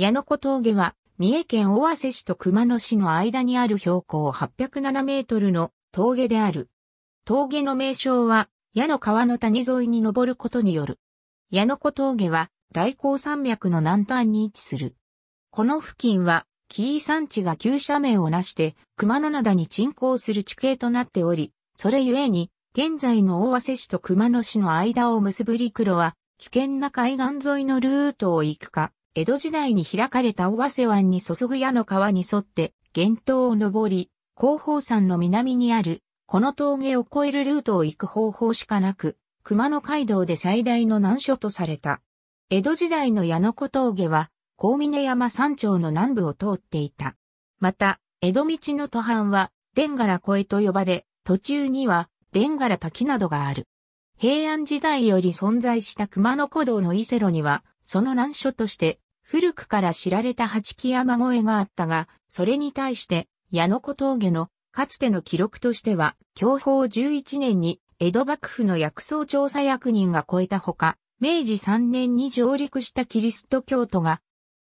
矢野湖峠は、三重県尾鷲市と熊野市の間にある標高807メートルの峠である。峠の名称は、矢野川の谷沿いに登ることによる。矢野湖峠は、大高山脈の南端に位置する。この付近は、紀伊山地が急斜面をなして、熊野灘に沈降する地形となっており、それゆえに、現在の大鷲市と熊野市の間を結ぶ陸路は、危険な海岸沿いのルートを行くか、江戸時代に開かれた尾鷲湾に注ぐ矢の川に沿って、源頭を登り、広報山の南にある、この峠を越えるルートを行く方法しかなく、熊野街道で最大の難所とされた。江戸時代の矢野子峠は、高峰山山頂の南部を通っていた。また、江戸道の途半は、伝柄越えと呼ばれ、途中には、伝柄滝などがある。平安時代より存在した熊野古道の伊勢路には、その難所として古くから知られた八木山越えがあったが、それに対して矢野古峠のかつての記録としては、享保11年に江戸幕府の薬草調査役人が超えたほか、明治3年に上陸したキリスト教徒が、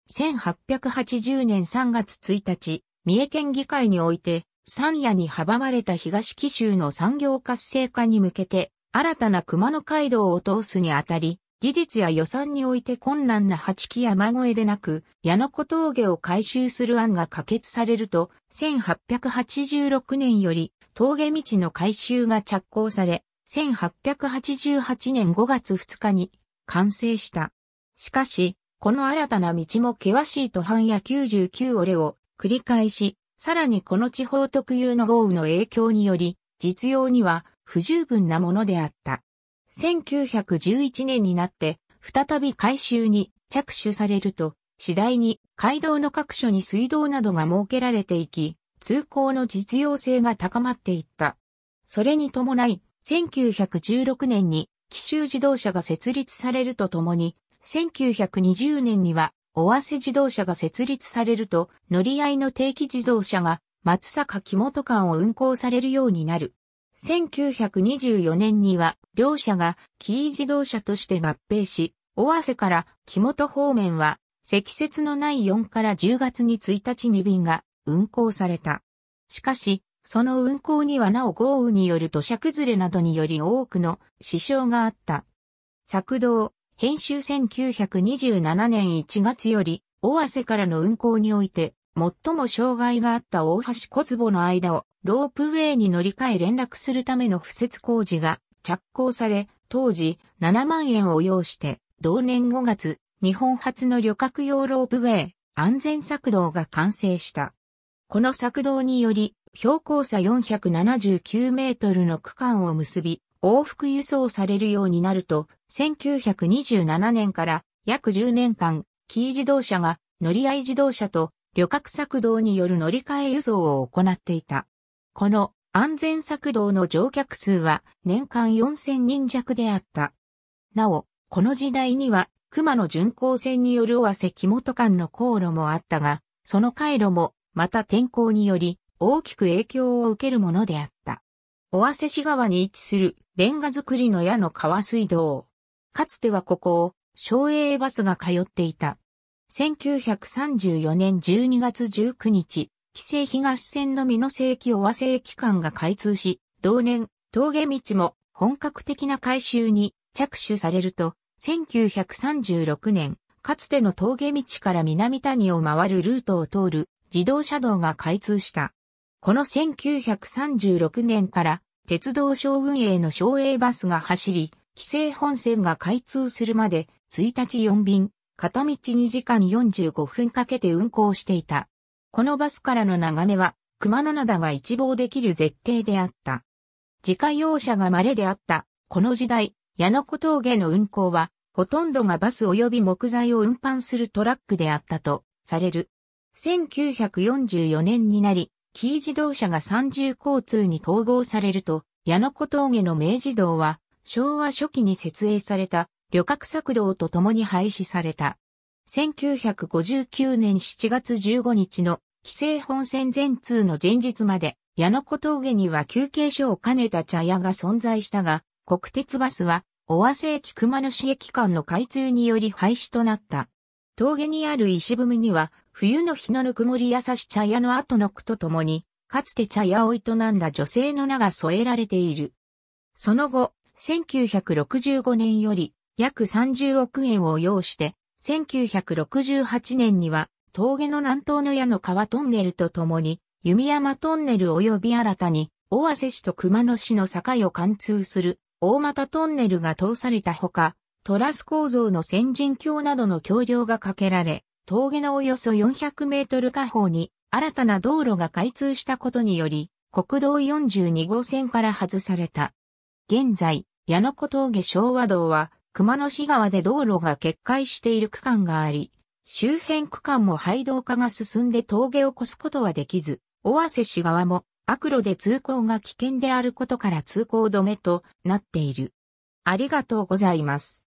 1880年3月1日、三重県議会において、山野に阻まれた東紀州の産業活性化に向けて、新たな熊野街道を通すにあたり、技術や予算において困難な八木山越えでなく、矢野小峠を改修する案が可決されると、1886年より峠道の改修が着工され、1888年5月2日に完成した。しかし、この新たな道も険しい途半や99折れを繰り返し、さらにこの地方特有の豪雨の影響により、実用には不十分なものであった。1911年になって、再び改修に着手されると、次第に街道の各所に水道などが設けられていき、通行の実用性が高まっていった。それに伴い、1916年に紀州自動車が設立されるとともに、1920年には、尾鷲自動車が設立されると、乗り合いの定期自動車が松坂木本間を運行されるようになる。1924年には、両社がキー自動車として合併し、尾鷲から木本方面は、積雪のない4から10月に1日に便が運行された。しかし、その運行にはなお豪雨による土砂崩れなどにより多くの支障があった。作動、編集1927年1月より、尾鷲からの運行において、最も障害があった大橋小坪の間をロープウェイに乗り換え連絡するための敷設工事が着工され、当時7万円を要して、同年5月、日本初の旅客用ロープウェイ安全策道が完成した。この策道により、標高差479メートルの区間を結び、往復輸送されるようになると、1927年から約10年間、キー自動車が乗り合い自動車と旅客策動による乗り換え輸送を行っていた。この安全策動の乗客数は年間4000人弱であった。なお、この時代には熊野巡航船による尾鷲木本間の航路もあったが、その回路もまた天候により大きく影響を受けるものであった。尾鷲市側に位置するレンガ造りの矢の川水道。かつてはここを省営バスが通っていた。1934年12月19日、規制東線の美濃世紀尾鷲駅間が開通し、同年、峠道も本格的な改修に着手されると、1936年、かつての峠道から南谷を回るルートを通る自動車道が開通した。この1936年から鉄道省運営の省営バスが走り、規制本線が開通するまで1日4便、片道2時間45分かけて運行していた。このバスからの眺めは、熊野灘が一望できる絶景であった。自家用車が稀であった。この時代、矢野小峠の運行は、ほとんどがバス及び木材を運搬するトラックであったとされる。1944年になり、キー自動車が三重交通に統合されると、矢野小峠の明治道は、昭和初期に設営された旅客策道と共に廃止された。1959年7月15日の規制本線全通の前日まで、矢野小峠には休憩所を兼ねた茶屋が存在したが、国鉄バスは、尾鷲駅熊野市駅間の開通により廃止となった。峠にある石踏みには、冬の日のぬくもり優し茶屋の後の句とともに、かつて茶屋を営んだ女性の名が添えられている。その後、1965年より約30億円を要して、1968年には峠の南東の矢の川トンネルとともに、弓山トンネル及び新たに、大瀬市と熊野市の境を貫通する大股トンネルが通されたほか、トラス構造の先人橋などの橋梁が架けられ、峠のおよそ400メートル下方に新たな道路が開通したことにより、国道42号線から外された。現在、矢野古峠昭和道は、熊野市側で道路が決壊している区間があり、周辺区間も廃道化が進んで峠を越すことはできず、尾鷲市側も悪路で通行が危険であることから通行止めとなっている。ありがとうございます。